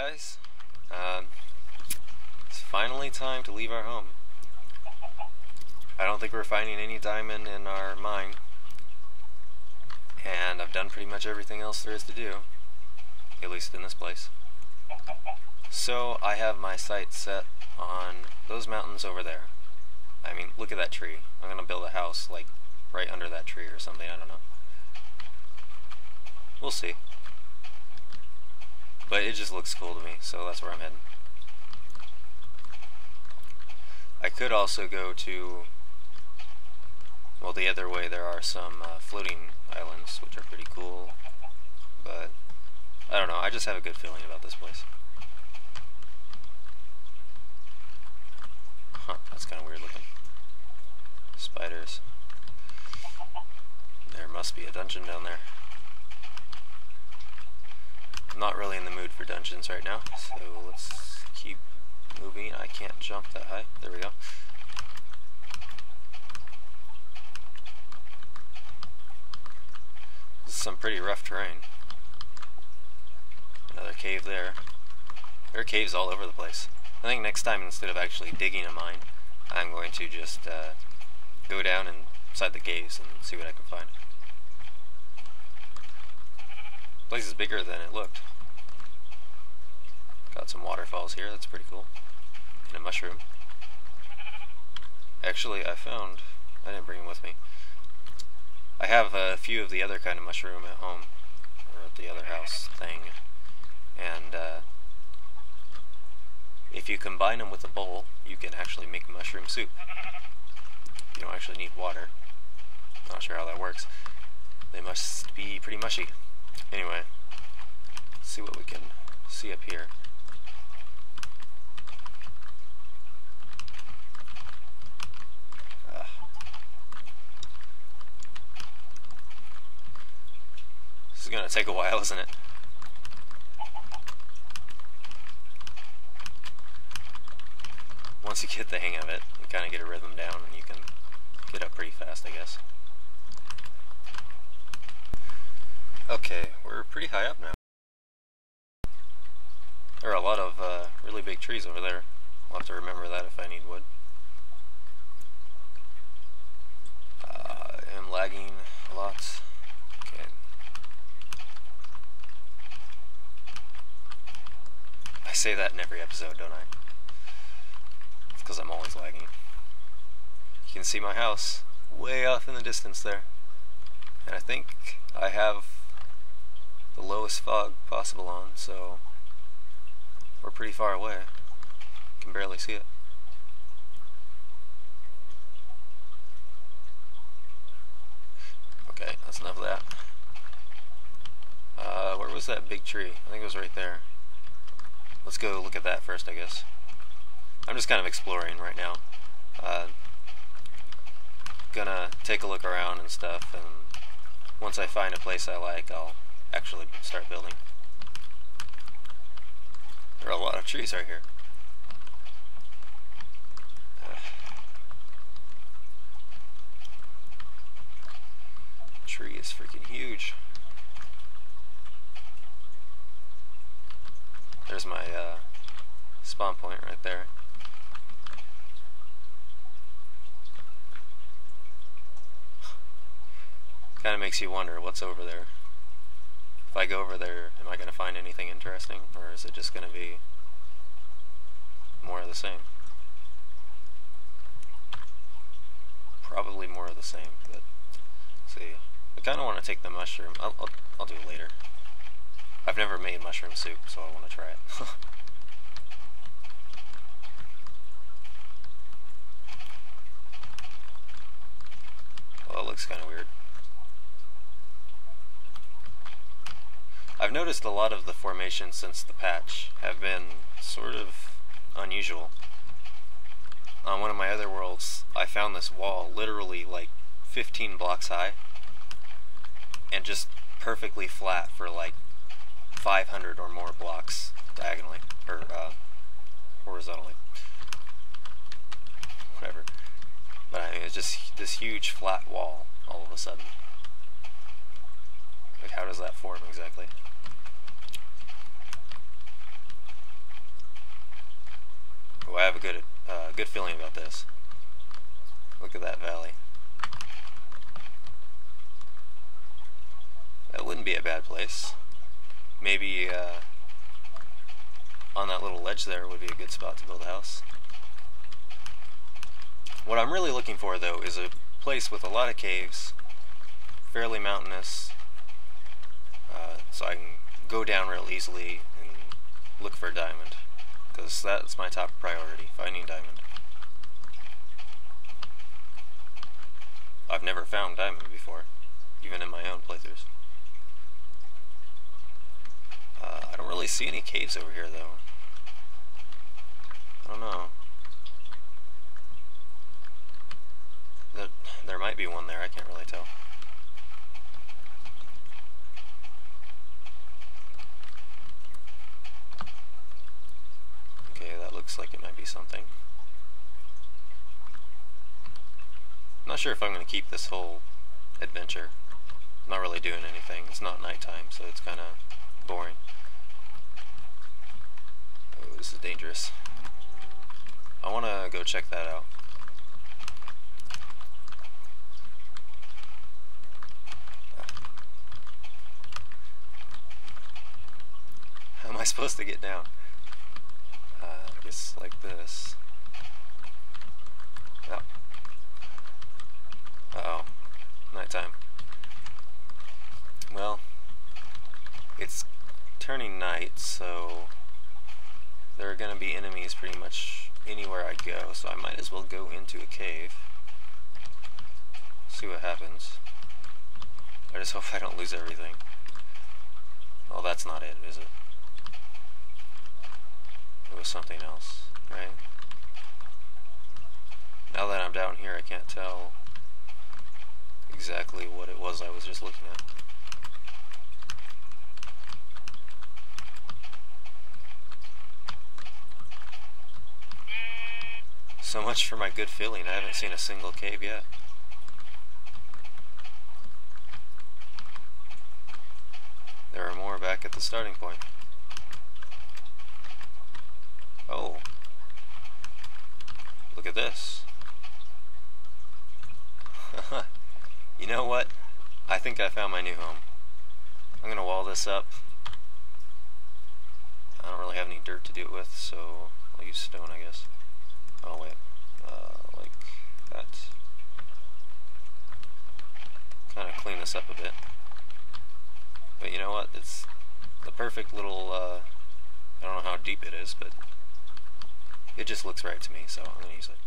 guys. Um, it's finally time to leave our home. I don't think we're finding any diamond in our mine. And I've done pretty much everything else there is to do. At least in this place. So I have my sights set on those mountains over there. I mean, look at that tree. I'm gonna build a house like right under that tree or something, I don't know. We'll see. But it just looks cool to me, so that's where I'm heading. I could also go to, well the other way there are some uh, floating islands, which are pretty cool, but I don't know, I just have a good feeling about this place. Huh, that's kind of weird looking. Spiders. There must be a dungeon down there. Not really in the mood for dungeons right now, so let's keep moving. I can't jump that high. There we go. This is some pretty rough terrain. Another cave there. There are caves all over the place. I think next time, instead of actually digging a mine, I'm going to just uh, go down inside the caves and see what I can find. Place is bigger than it looked. Got some waterfalls here, that's pretty cool. And a mushroom. Actually, I found, I didn't bring them with me. I have a few of the other kind of mushroom at home, or at the other house thing. And uh, if you combine them with a bowl, you can actually make mushroom soup. You don't actually need water. Not sure how that works. They must be pretty mushy. Anyway, see what we can see up here. Uh, this is to take a while, isn't it? Once you get the hang of it, you kind of get a rhythm down and you can get up pretty fast, I guess. Okay, we're pretty high up now. There are a lot of uh, really big trees over there. I'll have to remember that if I need wood. Uh, I'm lagging a lot. Okay. I say that in every episode, don't I? It's because I'm always lagging. You can see my house way off in the distance there. And I think I have the lowest fog possible on, so we're pretty far away. Can barely see it. Okay, that's enough of that. Uh, where was that big tree? I think it was right there. Let's go look at that first, I guess. I'm just kind of exploring right now. Uh, gonna take a look around and stuff, and once I find a place I like, I'll actually start building. There are a lot of trees right here. Tree is freaking huge. There's my uh, spawn point right there. Kind of makes you wonder what's over there. If I go over there, am I going to find anything interesting, or is it just going to be more of the same? Probably more of the same, but see. I kind of want to take the mushroom. I'll, I'll, I'll do it later. I've never made mushroom soup, so I want to try it. well, it looks kind of weird. I've noticed a lot of the formations since the patch have been sort of unusual. On one of my other worlds, I found this wall literally like 15 blocks high and just perfectly flat for like 500 or more blocks diagonally, or uh, horizontally. Whatever. But I mean, it's just this huge flat wall all of a sudden. Like, how does that form exactly? Oh, I have a good uh, good feeling about this. Look at that valley. That wouldn't be a bad place. Maybe uh, on that little ledge there would be a good spot to build a house. What I'm really looking for though is a place with a lot of caves, fairly mountainous, uh, so I can go down real easily and look for a diamond, because that's my top priority, finding diamond. I've never found diamond before, even in my own playthroughs. Uh, I don't really see any caves over here though. I don't know. There, there might be one there, I can't really tell. Okay, that looks like it might be something. Not sure if I'm going to keep this whole adventure. I'm not really doing anything. It's not nighttime, so it's kind of boring. Oh, this is dangerous. I want to go check that out. How am I supposed to get down? Like this. Oh. Uh-oh. Nighttime. Well, it's turning night, so there are going to be enemies pretty much anywhere I go, so I might as well go into a cave. See what happens. I just hope I don't lose everything. Well, that's not it, is it? It was something else, right? Now that I'm down here, I can't tell exactly what it was I was just looking at. So much for my good feeling. I haven't seen a single cave yet. There are more back at the starting point. Oh. Look at this. you know what? I think I found my new home. I'm going to wall this up. I don't really have any dirt to do it with, so I'll use stone, I guess. Oh wait, uh, like that. Kind of clean this up a bit. But you know what? It's the perfect little. Uh, I don't know how deep it is, but it just looks right to me, so I'm gonna use it.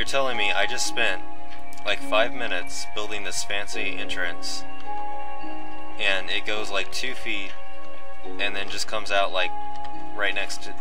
You're telling me I just spent like five minutes building this fancy entrance and it goes like two feet and then just comes out like right next to